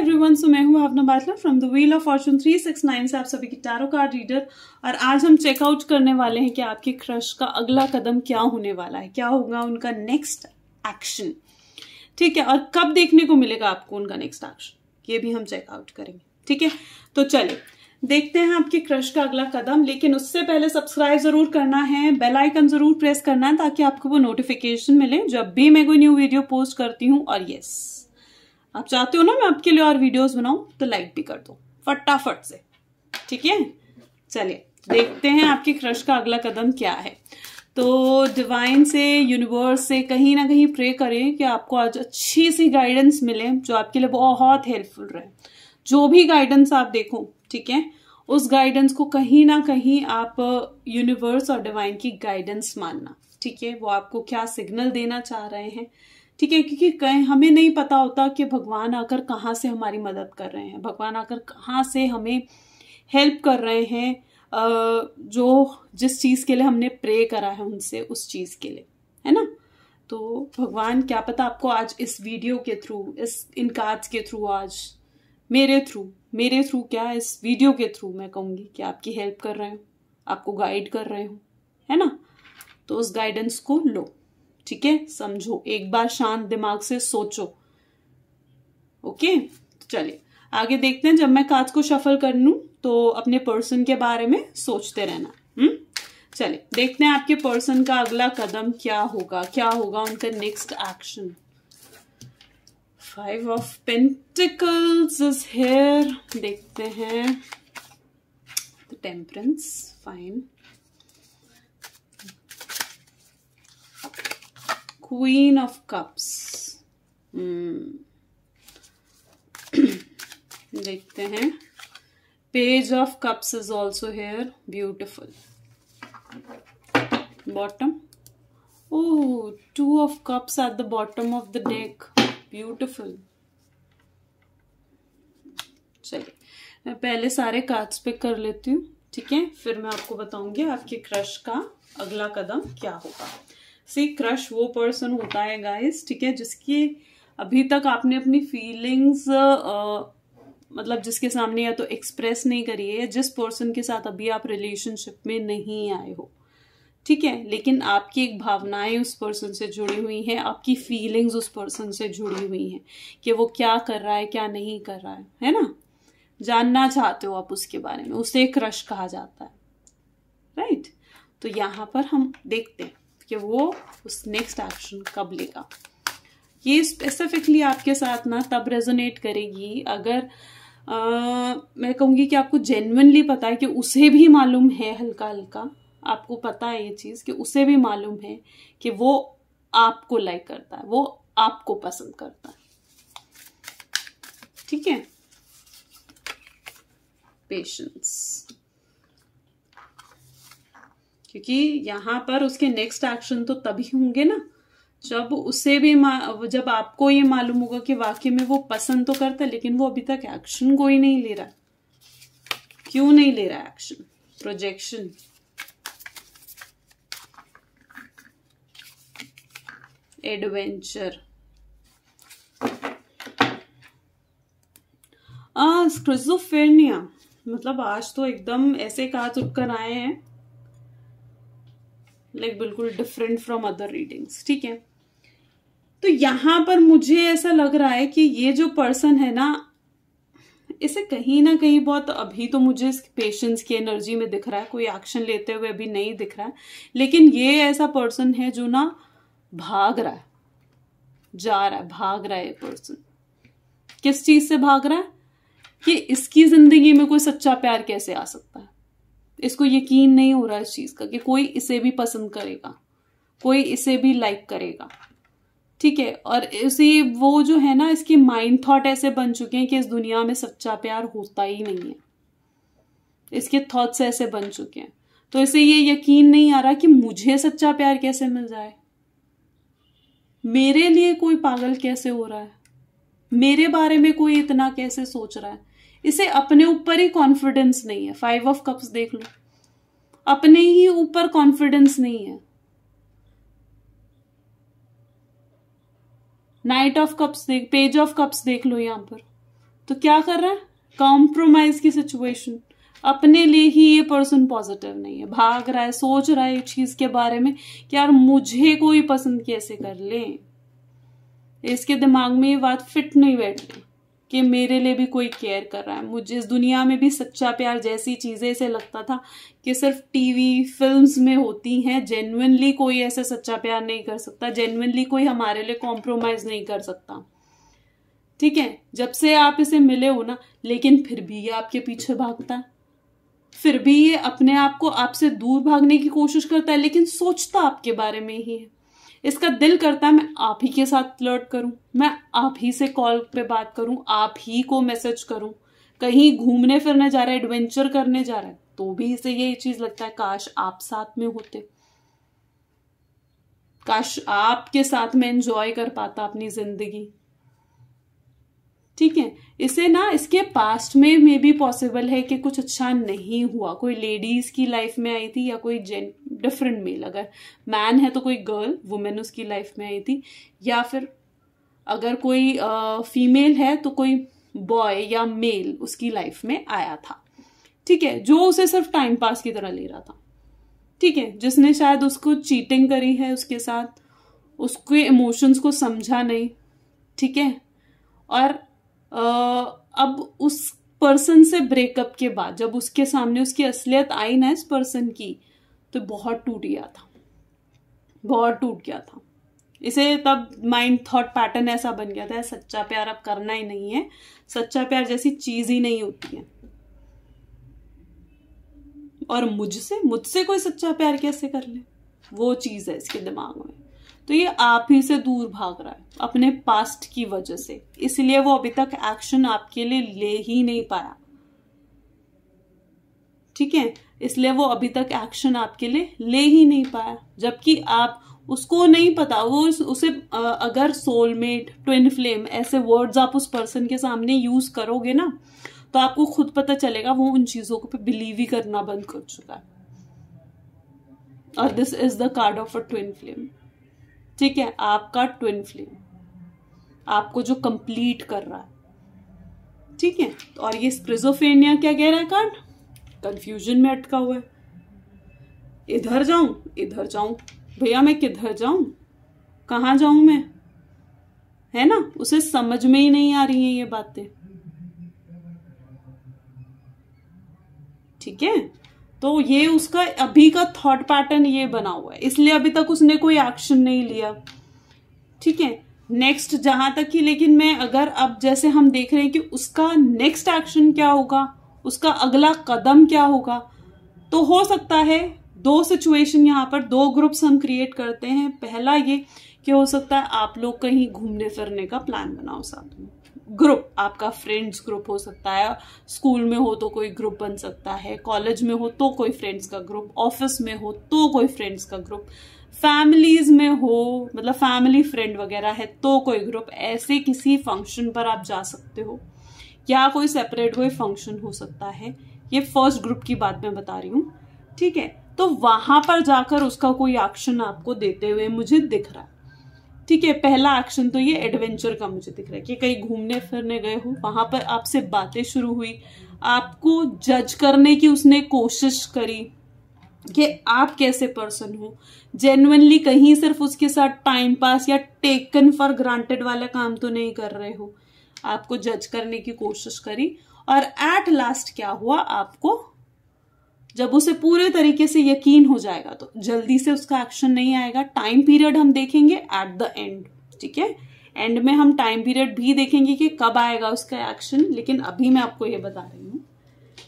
Everyone so मैं हूँ Bhavna Batla from the wheel of fortune 369 से आप सभी की टारो कार्ड रीडर और आज हम चेकआउट करने वाले हैं कि आपके क्रश का अगला कदम क्या होने वाला है, क्या होगा उनका नेक्स्ट एक्शन ठीक है, और कब देखने को मिलेगा आपको उनका नेक्स्ट एक्शन ये भी हम चेकआउट करेंगे। ठीक है तो चलिए, देखते हैं आपके क्रश का अगला कदम। लेकिन उससे पहले सब्सक्राइब ज़रूर करना है बेल आइकन ज़रूर प्रेस करना है ताकि आपको वो नोटिफिकेशन मिले जब भी मैं कोई न्यू वीडियो पोस्ट करती हूँ। और यस आप चाहते हो ना मैं आपके लिए और वीडियोस बनाऊँ तो लाइक भी कर दो। फटाफट से। ठीक है? चलिए, देखते हैं आपके क्रश का अगला कदम क्या है। तो डिवाइन से यूनिवर्स से कहीं ना कहीं प्रे करें कि आपको आज अच्छी सी गाइडेंस मिले, जो आपके लिए बहुत हेल्पफुल रहे। जो भी गाइडेंस आप देखो, ठीक है? उस गाइडेंस को कहीं ना कहीं आप यूनिवर्स और डिवाइन की गाइडेंस मानना। ठीक है? वो आपको क्या सिग्नल देना चाह रहे हैं? ठीक है, क्योंकि कहीं, हमें नहीं पता होता कि भगवान आकर कहाँ से हमारी मदद कर रहे हैं। भगवान आकर कहाँ से हमें हेल्प कर रहे हैं जो जिस चीज़ के लिए हमने प्रे करा है उनसे, उस चीज़ के लिए, है ना? तो भगवान, क्या पता आपको आज इस वीडियो के थ्रू इस इन कार्ड्स के थ्रू आज मेरे थ्रू मेरे थ्रू क्या इस वीडियो के थ्रू मैं कहूँगी कि आपकी हेल्प कर रहे हूँ, आपको गाइड कर रहे हूँ, है ना? तो उस गाइडेंस को लो। ठीक है? समझो। एक बार शांत दिमाग से सोचो। ओके? तो चलिए। आगे देखते हैं। जब मैं कांच को शफल कर लू तो अपने पर्सन के बारे में सोचते रहना। हम्म? चलिए। देखते हैं आपके पर्सन का अगला कदम क्या होगा। क्या होगा उनका next action five of pentacles is here देखते हैं। Temperance fine queen of cups देखते हैं। Page of cups is also here beautiful bottom oh two of cups at the bottom of the deck. Beautiful. चलिए, मैं पहले सारे cards पे कर लेती हूँ, ठीक है? फिर मैं आपको बताऊँगी आपके क्रश का अगला कदम क्या होगा। सी क्रश वो पर्सन होता है गाइस ठीक है, जिसकी अभी तक आपने अपनी फीलिंग्स मतलब जिसके सामने या तो एक्सप्रेस नहीं करी है जिस पर्सन के साथ अभी आप रिलेशनशिप में नहीं आए हो, ठीक है? लेकिन आपकी एक भावनाएँ उस पर्सन से जुड़ी हुई हैं, आपकी फीलिंग्स उस पर्सन से जुड़ी हुई हैं कि वो क्या कर रहा है, क्या नहीं कर रहा है है ना? जानना चाहते हो आप उसके बारे में, उसे क्रश कहा जाता है राइट तो यहाँ पर हम देखते हैं। कि वो उस नेक्स्ट एक्शन कब लेगा। ये स्पेसिफिकली आपके साथ ना तब रेजोनेट करेगी अगर आ, मैं कहूँगी कि आपको जेन्यनली पता है कि उसे भी मालूम है हल्का हल्का। आपको पता है ये चीज़ कि उसे भी मालूम है कि वो आपको लाइक करता है वो आपको पसंद करता है। ठीक है? पेशेंस क्योंकि यहाँ पर उसके नेक्स्ट एक्शन तो तभी होंगे ना। जब उसे भी जब आपको ये मालूम होगा कि वाकई में वो पसंद तो करता है, लेकिन वो अभी तक एक्शन कोई नहीं ले रहा। क्यों नहीं ले रहा एक्शन प्रोजेक्शन एडवेंचर स्क्रिजोफेनिया मतलब आज तो एकदम ऐसे काज उठकर आए हैं। लाइक बिल्कुल डिफरेंट फ्रॉम अदर रीडिंग्स ठीक है? तो यहाँ पर मुझे ऐसा लग रहा है कि ये जो पर्सन है ना, इसे कहीं ना कहीं बहुत, अभी तो मुझे इस पेशेंस की एनर्जी में दिख रहा है, कोई एक्शन लेते हुए अभी नहीं दिख रहा है, लेकिन ये ऐसा पर्सन है जो ना भाग रहा है, जा रहा है, भाग रहा है पर्सन किस चीज़ से भाग रहा है? कि इसकी ज़िंदगी में कोई सच्चा प्यार कैसे आ सकता है? इसको यकीन नहीं हो रहा इस चीज़ का कि कोई इसे भी पसंद करेगा, कोई इसे भी लाइक करेगा। ठीक है, और इसी वो जो है ना, इसके माइंड थॉट ऐसे बन चुके हैं कि इस दुनिया में सच्चा प्यार होता ही नहीं है। इसके थॉट्स ऐसे बन चुके हैं। तो इसे ये यकीन नहीं आ रहा कि मुझे सच्चा प्यार कैसे मिल जाए? मेरे लिए कोई पागल कैसे हो रहा है? मेरे बारे में कोई इतना कैसे सोच रहा है? इसे अपने ऊपर ही कॉन्फिडेंस नहीं है। फाइव ऑफ़ कप्स देख लो। अपने ही ऊपर कॉन्फिडेंस नहीं है। नाइट ऑफ़ कप्स देख पेज ऑफ़ कप्स देख लो यहाँ पर। तो क्या कर रहा है? कॉम्प्रोमाइज की सिचुएशन अपने लिए ही ये पर्सन पॉजिटिव नहीं है। भाग रहा है, सोच रहा है इस चीज़ के बारे में कि यार मुझे कोई पसंद कैसे कर ले? इसके दिमाग में ये बात फिट नहीं बैठ रही। कि मेरे लिए भी कोई केयर कर रहा है। मुझे इस दुनिया में भी सच्चा प्यार जैसी चीज़ें इसे लगता था कि सिर्फ़ टीवी फिल्म्स में होती हैं। जेन्युइनली कोई ऐसे सच्चा प्यार नहीं कर सकता। जेन्युइनली कोई हमारे लिए कॉम्प्रोमाइज नहीं कर सकता। ठीक है? जब से आप इसे मिले हो ना, लेकिन फिर भी ये आपके पीछे भागता है। फिर भी ये अपने आप को आपसे दूर भागने की कोशिश करता है, लेकिन सोचता आपके बारे में ही है। इसका दिल करता है, मैं आप ही के साथ फ्लर्ट करूँ, मैं आप ही से कॉल पे बात करूँ, आप ही को मैसेज करूँ। कहीं घूमने फिरने जा रहा है एडवेंचर करने जा रहा है तो भी इसे यही चीज़ लगता है, काश आप साथ में होते। काश आपके साथ में एंजॉय कर पाता अपनी ज़िंदगी। ठीक है? इसे ना इसके पास्ट में मे भी पॉसिबल है कि कुछ अच्छा नहीं हुआ। कोई लेडीज़ की लाइफ में आई थी या कोई जेन डिफरेंट मेल अगर मैन है तो कोई गर्ल वुमेन उसकी लाइफ में आई थी। या फिर अगर कोई फीमेल है तो कोई बॉय या मेल उसकी लाइफ में आया था। ठीक है? जो उसे सिर्फ़ टाइम पास की तरह ले रहा था। ठीक है? जिसने शायद उसको चीटिंग करी है उसके साथ, उसके इमोशंस को समझा नहीं। ठीक है? और अब उस पर्सन से ब्रेकअप के बाद, जब उसके सामने उसकी असलियत आई ना इस पर्सन की तो बहुत टूट गया था। बहुत टूट गया था। इसे तब माइंड थॉट पैटर्न ऐसा बन गया था सच्चा प्यार अब करना ही नहीं है। सच्चा प्यार जैसी चीज़ ही नहीं होती है। और मुझसे मुझसे कोई सच्चा प्यार कैसे कर ले? वो चीज़ है इसके दिमाग में। तो ये आप ही से दूर भाग रहा है, अपने पास्ट की वजह से। इसलिए वो अभी तक एक्शन आपके लिए ले ही नहीं पाया। ठीक है? इसलिए वो अभी तक एक्शन आपके लिए ले ही नहीं पाया, जबकि आप उसको नहीं पता, वो उसे अगर सोलमेट ट्विन फ्लेम ऐसे वर्ड्स आप उस पर्सन के सामने यूज़ करोगे ना तो आपको खुद पता चलेगा, वो उन चीज़ों को बिलीव ही करना बंद कर चुका है। और this is the card of a twin flame ठीक है, आपका ट्विन फ्लेम आपको जो कंप्लीट कर रहा है। ठीक है और ये स्क्रिजोफेनिया क्या कह रहा है कार्ड कंफ्यूजन में अटका हुआ है। इधर जाऊँ? इधर जाऊँ। भैया, मैं किधर जाऊँ? कहा जाऊँ मैं? है ना? उसे समझ में ही नहीं आ रही है ये बातें। ठीक है? तो ये उसका अभी का थॉट पैटर्न ये बना हुआ है। इसलिए अभी तक उसने कोई एक्शन नहीं लिया। ठीक है? नेक्स्ट जहाँ तक ही लेकिन मैं अगर अब जैसे हम देख रहे हैं कि उसका नेक्स्ट एक्शन क्या होगा? उसका अगला कदम क्या होगा? तो हो सकता है दो सिचुएशन यहाँ पर, दो ग्रुप्स हम क्रिएट करते हैं। पहला ये कि हो सकता है आप लोग कहीं घूमने फिरने का प्लान बनाओ साथ में। ग्रुप, आपका फ्रेंड्स ग्रुप हो सकता है स्कूल में हो तो कोई ग्रुप बन सकता है कॉलेज में हो तो कोई फ्रेंड्स का ग्रुप ऑफ़िस में हो तो कोई फ्रेंड्स का ग्रुप फैमिलीज़ में हो मतलब फैमिली फ्रेंड वगैरह है तो कोई ग्रुप ऐसे किसी फ़ंक्शन पर आप जा सकते हो, या कोई सेपरेट कोई फ़ंक्शन हो सकता है, ये फ़र्स्ट ग्रुप की बात मैं बता रही हूँ, ठीक है? तो वहाँ पर जाकर उसका कोई एक्शन आपको देते हुए मुझे दिख रहा है। ठीक है, पहला एक्शन तो ये एडवेंचर का मुझे दिख रहा है कि कहीं घूमने फिरने गए हो, वहाँ पर आपसे बातें शुरू हुई, आपको जज करने की उसने कोशिश करी कि आप कैसे पर्सन हो। जेनुअनली कहीं सिर्फ़ उसके साथ टाइम पास या टेकन फॉर ग्रांटेड वाला काम तो नहीं कर रहे हो। आपको जज करने की कोशिश करी और एट लास्ट क्या हुआ? आपको जब उसे पूरे तरीके से यकीन हो जाएगा तो जल्दी से उसका एक्शन नहीं आएगा। टाइम पीरियड हम देखेंगे एट द एंड ठीक है? एंड में हम टाइम पीरियड भी देखेंगे कि कब आएगा उसका एक्शन लेकिन अभी मैं आपको ये बता रही हूँ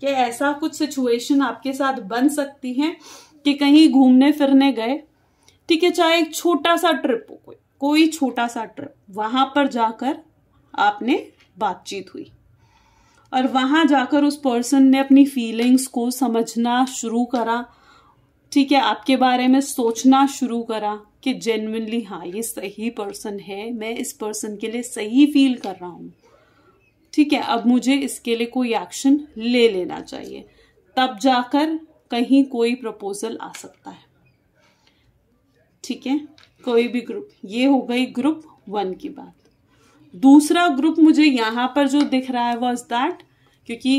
कि ऐसा कुछ सिचुएशन आपके साथ बन सकती है कि कहीं घूमने फिरने गए, ठीक है? चाहे एक छोटा सा ट्रिप हो कोई कोई छोटा सा ट्रिप वहाँ पर जाकर आपने बातचीत हुई। और वहाँ जाकर उस पर्सन ने अपनी फीलिंग्स को समझना शुरू करा। ठीक है, आपके बारे में सोचना शुरू करा कि जेन्यनली हाँ ये सही पर्सन है, मैं इस पर्सन के लिए सही फील कर रहा हूँ। ठीक है, अब मुझे इसके लिए कोई एक्शन ले लेना चाहिए। तब जाकर कहीं कोई प्रपोजल आ सकता है। ठीक है, कोई भी ग्रुप ये हो गई ग्रुप वन की बात। दूसरा ग्रुप मुझे यहाँ पर जो दिख रहा है वॉज़ दैट क्योंकि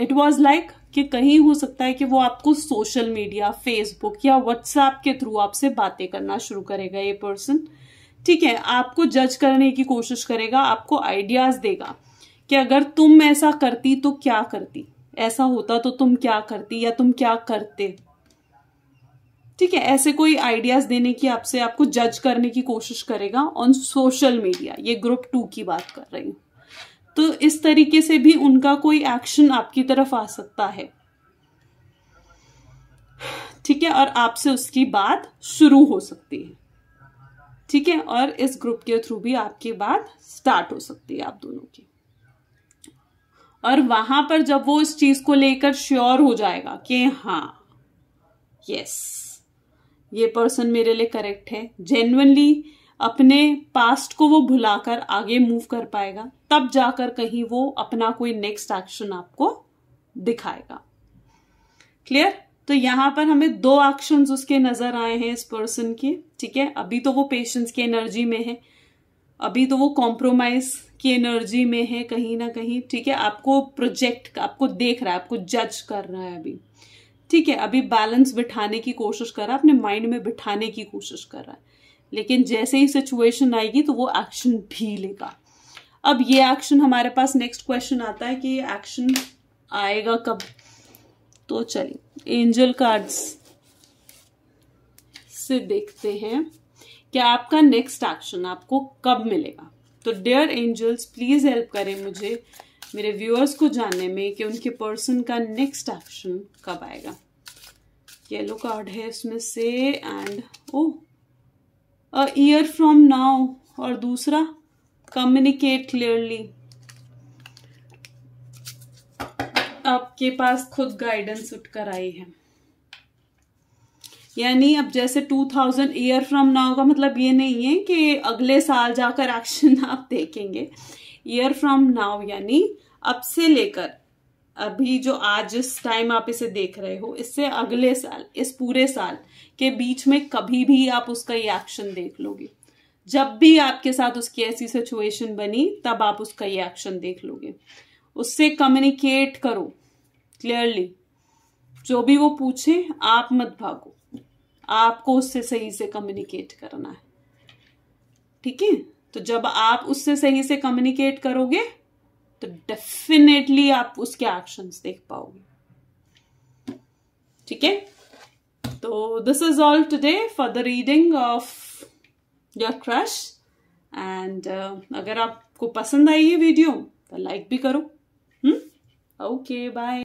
इट वॉज़ लाइक कि कहीं हो सकता है कि वो आपको सोशल मीडिया फेसबुक या व्हाट्सएप के थ्रू आपसे बातें करना शुरू करेगा ये पर्सन ठीक है, आपको जज करने की कोशिश करेगा, आपको आइडियाज़ देगा कि अगर तुम ऐसा करती तो क्या करती? ऐसा होता तो तुम क्या करती या तुम क्या करते? ठीक है, ऐसे कोई आइडियाज़ देने की आपसे, आपको जज करने की कोशिश करेगा ऑन सोशल मीडिया ये ग्रुप टू की बात कर रही हूँ। तो इस तरीके से भी उनका कोई एक्शन आपकी तरफ़ आ सकता है। ठीक है, और आपसे उसकी बात शुरू हो सकती है। ठीक है, और इस ग्रुप के थ्रू भी आपकी बात स्टार्ट हो सकती है आप दोनों की। और वहाँ पर जब वो इस चीज़ को लेकर श्योर हो जाएगा कि हाँ यस ये पर्सन मेरे लिए करेक्ट है। जेन्युनली अपने पास्ट को वो भुलाकर आगे मूव कर पाएगा, तब जाकर कहीं वो अपना कोई नेक्स्ट एक्शन आपको दिखाएगा। क्लियर तो यहाँ पर हमें दो एक्शंस उसके नज़र आए हैं इस पर्सन के, ठीक है? अभी तो वो पेशेंस की एनर्जी में है। अभी तो वो कॉम्प्रोमाइज की एनर्जी में है कहीं ना कहीं, ठीक है? आपको प्रोजेक्ट आपको देख रहा है, आपको जज कर रहा है अभी। ठीक है, अभी बैलेंस बिठाने की कोशिश कर रहा है, अपने माइंड में बिठाने की कोशिश कर रहा है। लेकिन जैसे ही सिचुएशन आएगी तो वो एक्शन भी लेगा। अब ये एक्शन हमारे पास नेक्स्ट क्वेश्चन आता है कि ये एक्शन आएगा कब? तो चलिए एंजल कार्ड्स से देखते हैं कि आपका नेक्स्ट एक्शन आपको कब मिलेगा। तो डियर एंजल्स प्लीज़ हेल्प करें मुझे मेरे व्यूअर्स को जानने में कि उनके पर्सन का नेक्स्ट एक्शन कब आएगा। येलो कार्ड है इसमें से and oh a year from now और दूसरा कम्युनिकेट क्लियरली आपके पास खुद गाइडेंस उठकर आई है। यानी अब जैसे 2000 ईयर फ्रॉम नाउ का मतलब ये नहीं है कि अगले साल जाकर एक्शन आप देखेंगे। ईयर फ्रॉम नाउ, यानी अब से लेकर, अभी जो आज जिस टाइम आप इसे देख रहे हो, इससे अगले साल, इस पूरे साल के बीच में कभी भी आप उसका ये एक्शन देख लोगे। जब भी आपके साथ उसकी ऐसी सिचुएशन बनी, तब आप उसका ये एक्शन देख लोगे। उससे कम्युनिकेट करो क्लियरली जो भी वो पूछे, आप मत भागो। आपको उससे सही से कम्युनिकेट करना है। ठीक है? तो जब आप उससे सही से कम्युनिकेट करोगे तो डेफिनेटली आप उसके एक्शंस देख पाओगे। ठीक है? तो this is all today for the reading of your crush and अगर आपको पसंद आई ये वीडियो तो लाइक भी करो। हम्म? Okay bye